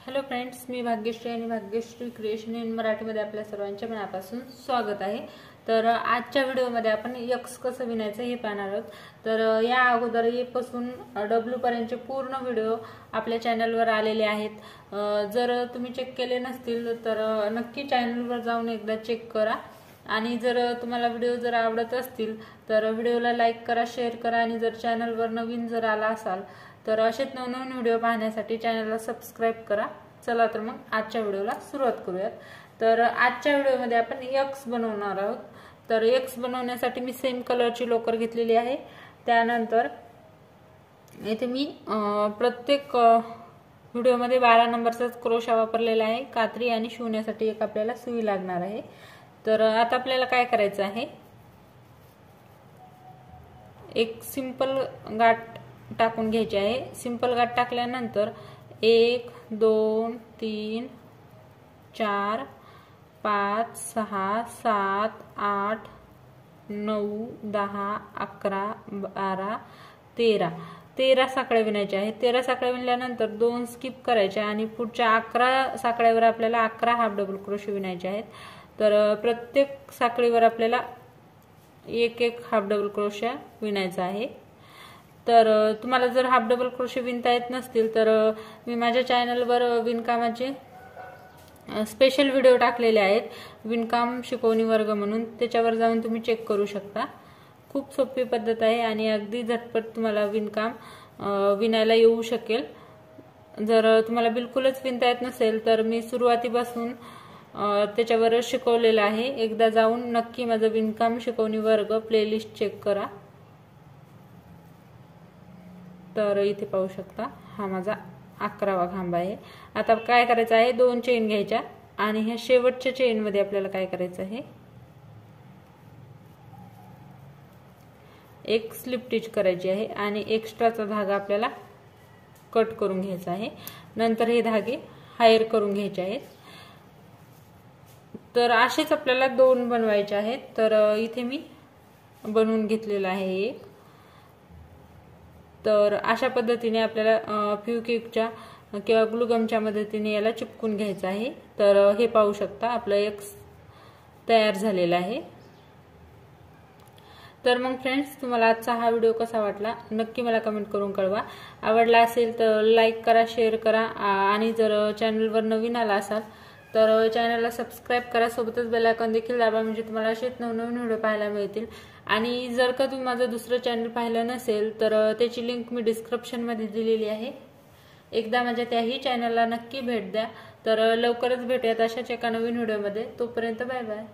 Hello friends मी भाग्यश्री आणि Bhagyashree creation in मराठीमध्ये आपल्या सर्वांच्या मनापासून स्वागत आहे. तर आजच्या व्हिडिओमध्ये आपण यक्स कसं विणायचं हे पाहणार आहोत. तर या अगोदर येपासून डब्ल्यूपर्यंतचे डब्ल्यू पर्यंतचे पूर्ण व्हिडिओ आपल्या चॅनलवर आलेले आहेत. जर तुम्ही चेक केले नसतील तर नक्की चॅनलवर जाऊन एकदा चेक करा. आणि जर तुम्हाला व्हिडिओ जर आवडत असतील तर व्हिडिओला लाईक करा शेअर करा. आणि जर चॅनलवर नवीन जर आला असाल तर असेच नवनवीन व्हिडिओ पाहण्यासाठी चॅनलला सबस्क्राईब करा. चला तर मग आजच्या व्हिडिओला सुरुवात करूयात. तर आजच्या व्हिडिओमध्ये आपण यक्स बनवणार आहोत. तर यक्स बनवण्यासाठी मी सेम कलरची लोकर घेतलेली आहे. त्यानंतर इथे मी प्रत्येक व्हिडिओमध्ये बारा नंबरचाच क्रोशा वापरलेला आहे. कात्री आणि शिवण्यासाठी एक आपल्याला सुई लागणार आहे. तर आता आपल्याला काय करायचं आहे? एक सिंपल गाठ टाकून घ्यायची आहे. सिंपल गाठ टाकल्यानंतर एक दोन तीन चार पाच सहा सात आठ नऊ दहा अकरा बारा तेरा. तेरा साकळ्या विणायच्या आहेत. तेरा साकळ्या विणल्यानंतर दोन स्किप करायच्या आणि पुढच्या अकरा साकळ्यावर आपल्याला अकरा हाफ डबल क्रोशी विणायचे आहेत. तर प्रत्येक साखळीवर आपल्याला एक एक हाफ डबल क्रोशा विणायचा आहे. तर तुम्हाला जर हाफ डबल क्रोशे विणता येत नसतील तर मी माझ्या चॅनलवर विणकामाचे स्पेशल व्हिडिओ टाकलेले आहेत. विणकाम शिकवणी वर्ग म्हणून. त्याच्यावर जाऊन तुम्ही चेक करू शकता. खूप सोपी पद्धत आहे आणि अगदी झटपट तुम्हाला विणकाम विणायला येऊ शकेल. जर तुम्हाला बिलकुलच विणता येत नसेल तर मी सुरुवातीपासून त्याच्यावर शिकवलेलं आहे. एकदा जाऊन नक्की माझं विणकाम शिकवणी वर्ग प्लेलिस्ट चेक करा. तर इथे पाहू शकता. हा माझा अकरावा खांबा आहे. आता काय करायचं आहे? दोन चेन घ्यायच्या आणि ह्या शेवटच्या चेनमध्ये आपल्याला काय करायचं आहे? एक स्लिप स्टिच करायची आहे आणि एक्स्ट्राचा धागा आपल्याला कट करून घ्यायचा आहे. नंतर हे धागे हायर करून घ्यायचे आहेत. तर असेच आपल्याला दोन बनवायचे आहेत. तर इथे मी बनवून घेतलेलं आहे एक. तर अशा पद्धतीने आपल्याला फ्युकिकच्या किंवा ग्लुगमच्या मदतीने याला चिपकून घ्यायचं आहे. तर हे पाहू शकता आपलं एक तयार झालेलं आहे. तर मग फ्रेंड्स तुम्हाला आजचा हा व्हिडिओ कसा वाटला? नक्की मला कमेंट करून कळवा. आवडला असेल तर लाईक करा शेअर करा आणि जर चॅनलवर नवीन आला असाल तर चॅनलला सबस्क्राईब करा. सोबतच बेलायकॉन देखील दाबा म्हणजे तुम्हाला असेच नवनवीन व्हिडिओ पाहायला मिळतील. आणि जर का तुम्ही माझं दुसरं चॅनल पाहिलं नसेल तर त्याची लिंक मी डिस्क्रिप्शनमध्ये दिलेली आहे. एकदा माझ्या त्याही चॅनलला नक्की भेट द्या. तर लवकरच भेटूयात अशाच एका नवीन व्हिडिओमध्ये तोपर्यंत बाय बाय